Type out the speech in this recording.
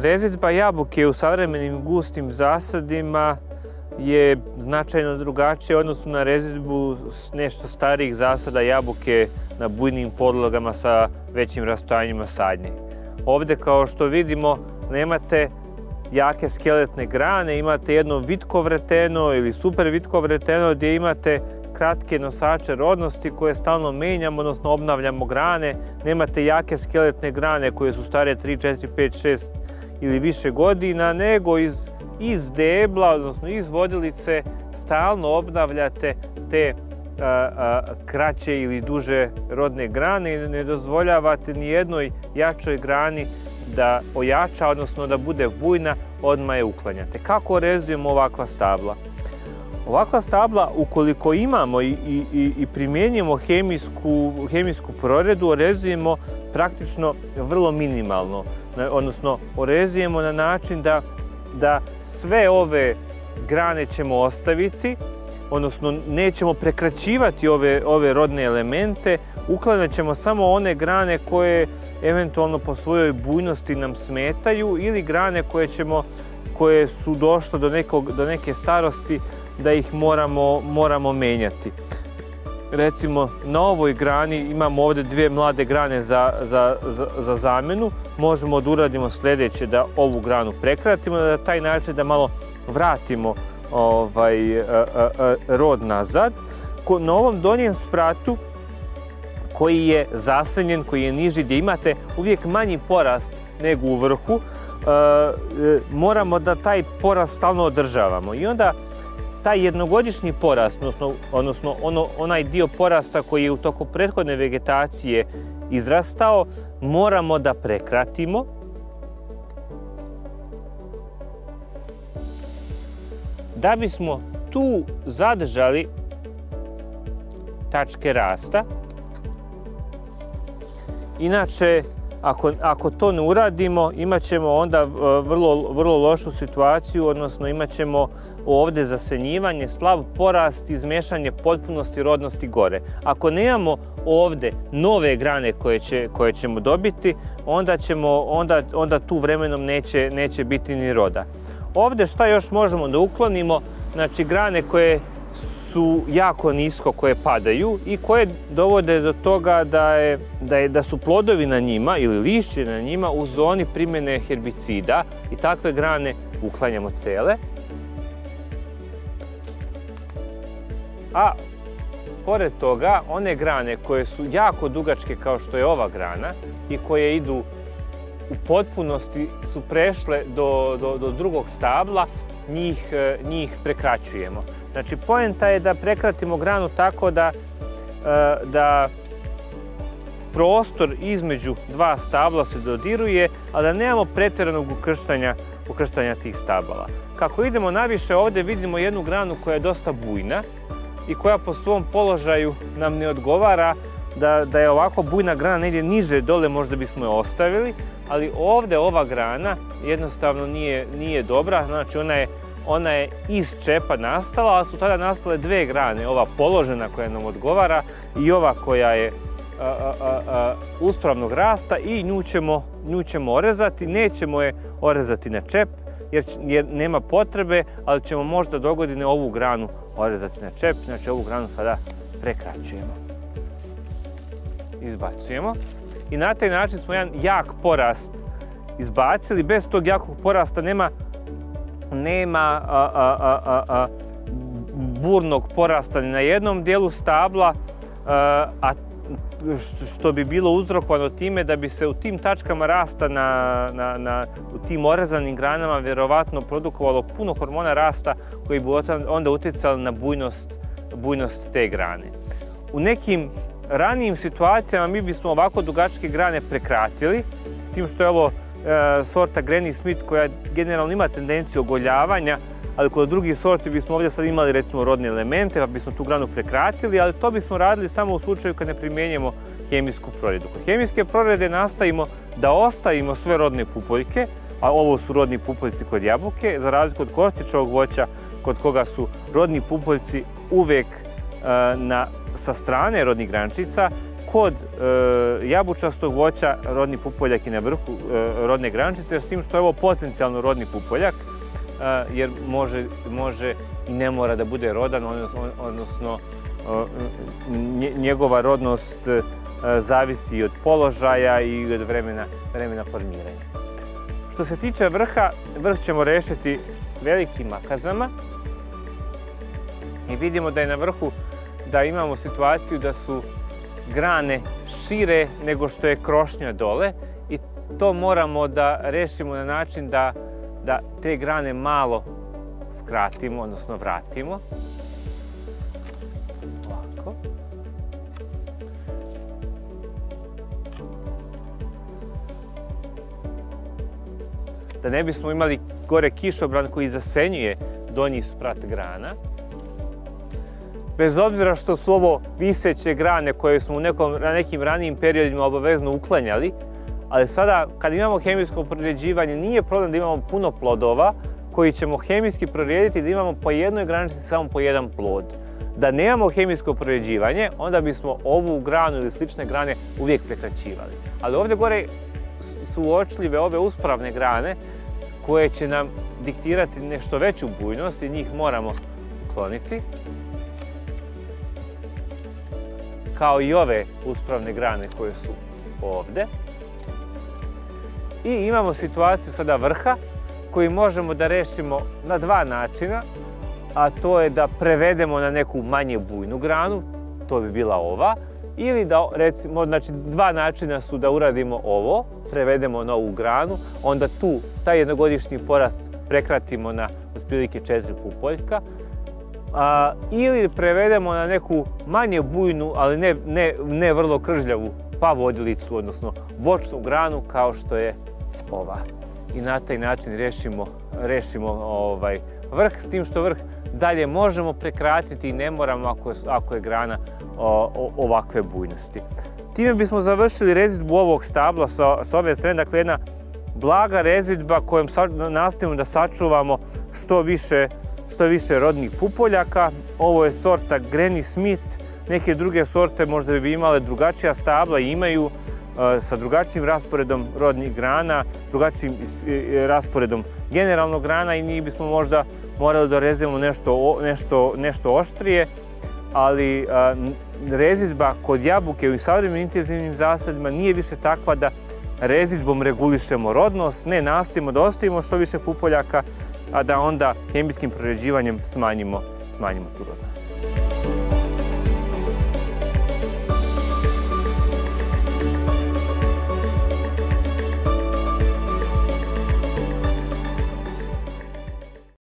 Rezidba jabuke u savremenim gustim zasadima je značajno drugačije odnosno na rezidbu nešto starijih zasada jabuke na bujnim podlogama sa većim rastojanjima sadnje. Ovdje kao što vidimo nemate jake skeletne grane, imate jedno vitko vreteno ili super vitko vreteno gdje imate kratke nosače rodnosti koje stalno menjamo, odnosno obnavljamo grane. Nemate jake skeletne grane koje su stare 3, 4, 5, 6 ili više godina, nego iz, iz debla, odnosno iz vodilice, stalno obnavljate te kraće ili duže rodne grane i ne dozvoljavate ni jednoj jačoj grani da ojača, odnosno da bude bujna, odmah je uklanjate. Kako rezujemo ovakva stabla? Ovakva stabla, ukoliko imamo i, i, i primjenjujemo hemijsku, hemijsku proredu, orezujemo praktično vrlo minimalno. Odnosno, orezujemo na način da, da sve ove grane ćemo ostaviti, odnosno nećemo prekraćivati ove, ove rodne elemente, uklanjat ćemo samo one grane koje eventualno po svojoj bujnosti nam smetaju ili grane koje, ćemo, koje su došle do, nekog, do neke starosti da ih moramo, moramo menjati. Recimo, na ovoj grani imamo ovdje dvije mlade grane za, za, za, za zamjenu. Možemo da uradimo sljedeće, da ovu granu prekratimo, da taj način da malo vratimo ovaj, a, a, a, rod nazad. Na ovom donjem spratu koji je zasenjen, koji je niži, gdje imate uvijek manji porast nego u vrhu, moramo da taj porast stalno održavamo. I onda taj jednogodišnji porast, odnosno, ono, onaj dio porasta koji je u toku prethodne vegetacije izrastao, moramo da prekratimo. Da bismo tu zadržali tačke rasta. Inače, ako, ako to ne uradimo, imat ćemo onda e, vrlo, vrlo lošu situaciju, odnosno imat ćemo ovdje zasenjivanje, slab porast, izmešanje potpunosti rodnosti gore. Ako nemamo ovdje nove grane koje, će, koje ćemo dobiti, onda, ćemo, onda, onda tu vremenom neće, neće biti ni roda. Ovdje šta još možemo da uklonimo? Znači grane koje su jako nisko koje padaju i koje dovode do toga da, je, da, je, da su plodovi na njima ili lišće na njima u zoni primjene herbicida i takve grane uklanjamo cele. A pored toga, one grane koje su jako dugačke kao što je ova grana i koje idu u potpunosti su prešle do, do, do drugog stabla, njih, njih prekraćujemo. Znači, poenta je da prekratimo granu tako da, e, da prostor između dva stabla se dodiruje, a da nemamo pretjeranog ukrštanja, ukrštanja tih stabala. Kako idemo naviše, ovdje vidimo jednu granu koja je dosta bujna i koja po svom položaju nam ne odgovara da, da je ovako bujna grana negdje niže dole, možda bismo je ostavili, ali ovdje ova grana jednostavno nije, nije dobra, znači ona je ona je iz čepa nastala, ali su tada nastale dve grane, ova položena koja nam odgovara i ova koja je uspravnog rasta i nju ćemo, orezati. Nećemo je orezati na čep jer, nema potrebe, ali ćemo možda do godine ovu granu orezati na čep. Znači ovu granu sada prekraćujemo. Izbacujemo. I na taj način smo jedan jak porast izbacili. Bez tog jakog porasta nema nema burnog porasta na jednom dijelu stabla, a što bi bilo uzrokovano time da bi se u tim tačkama rasta na, u tim orezanim granama vjerovatno produkovalo puno hormona rasta koji bi onda utjecali na bujnost, bujnost te grane. U nekim ranijim situacijama mi bismo ovako dugačke grane prekratili, s tim što je ovo sorta Granny Smith koja generalno ima tendenciju ogoljavanja, ali kod drugih sorti bismo ovdje sad imali recimo rodne elemente, pa bismo tu granu prekratili, ali to bismo radili samo u slučaju kad ne primjenjujemo hemijsku proredu. Kod hemijske prorede nastavimo da ostavimo sve rodne pupoljke, a ovo su rodni pupoljci kod jabuke, za razliku od kostičovog voća kod koga su rodni pupoljci uvek e, sa strane rodnih grančica kod e, jabučastog voća rodni pupoljak i na vrhu e, rodne grančice, s tim što je ovo potencijalno rodni pupoljak, jer može, može i ne mora da bude rodan, odnosno njegova rodnost zavisi od položaja i od vremena, vremena formiranja. Što se tiče vrha, vrh ćemo rešiti velikim makazama i vidimo da je na vrhu da imamo situaciju da su grane šire nego što je krošnja dole i to moramo da rešimo na način da, da te grane malo skratimo, odnosno vratimo. Ovako. Da ne bismo imali gore kišobran koji zasenjuje donji sprat grana. Bez obzira što su ovo viseće grane koje smo u nekom, na nekim ranijim periodima obavezno uklanjali, ali sada kad imamo hemijsko prorjeđivanje nije problem da imamo puno plodova koji ćemo hemijski prorjediti da imamo po jednoj granici samo po jedan plod. Da nemamo hemijsko prorjeđivanje, onda bismo ovu granu ili slične grane uvijek prekraćivali. Ali ovdje gore su uočljive ove uspravne grane koje će nam diktirati nešto veću bujnost i njih moramo ukloniti. Kao i ove uspravne grane koje su ovdje. I imamo situaciju sada vrha koji možemo da rešimo na dva načina, a to je da prevedemo na neku manje bujnu granu, to bi bila ova, ili da recimo, znači dva načina su da uradimo ovo, prevedemo na ovu granu, onda tu taj jednogodišnji porast prekratimo na otprilike četiri pupoljka, ili prevedemo na neku manje bujnu, ali ne, ne, ne vrlo kržljavu pa vodilicu, odnosno bočnu granu kao što je ova. I na taj način rešimo ovaj vrh, s tim što vrh dalje možemo prekratiti i ne moramo ako ako je grana ovakve bujnosti. Time bismo završili rezidbu ovog stabla sa, sa ove strane, dakle jedna blaga rezidba kojom nastavimo da sačuvamo što više što više rodnih pupoljaka. Ovo je sorta Granny Smith, neke druge sorte možda bi imale drugačija stabla i imaju e, sa drugačijim rasporedom rodnih grana, drugačijim e, rasporedom generalnog grana i njih bismo možda morali da rezimo nešto, oštrije, ali e, rezidba kod jabuke u savremenim intenzivnim zasadima nije više takva da rezidbom regulišemo rodnost, ne nastojimo da ostavimo što više pupoljaka, a da onda hemijskim proređivanjem smanjimo, smanjimo tu rodnost.